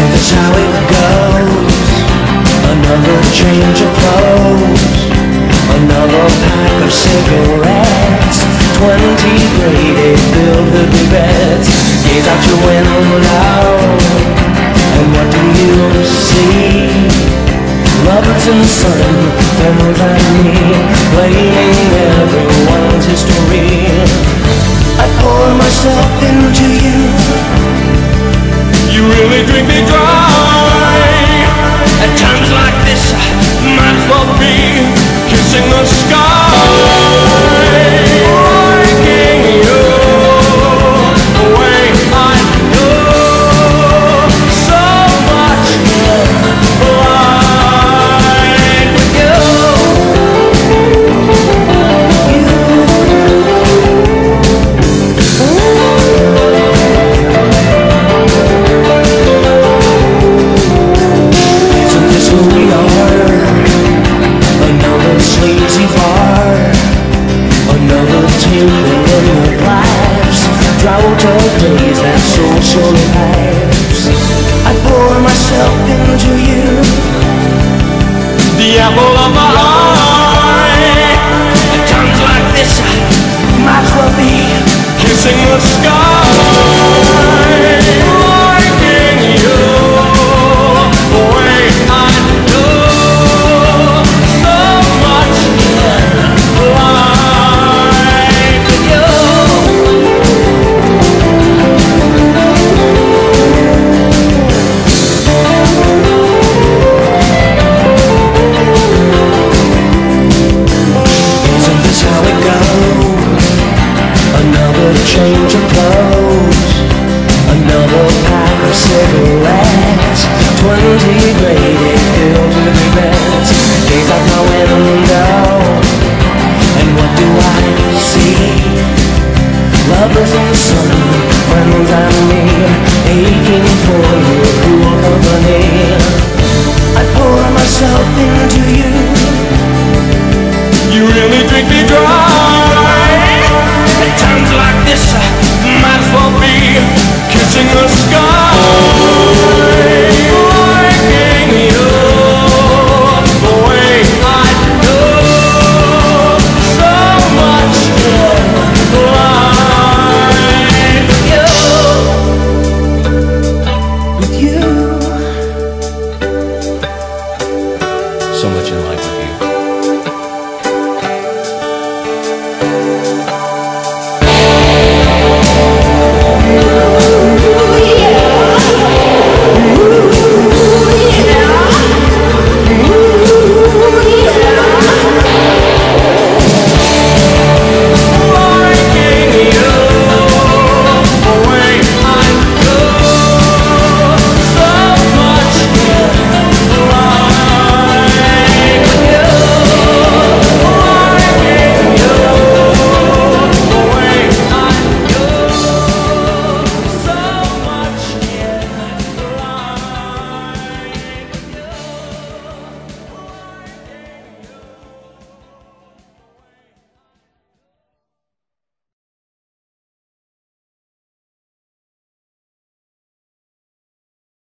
and that's how it goes? Another change of clothes Another pack of cigarettes Twenty graded build the beds Gaze out your window oh, now in lives days and social lives I pour myself into you The apple of my eye to pose Another pack of cigarettes Twenty graded, filled with regrets Gaze out my window And what do I see? Lovers in the sun, friends and me Aching for you.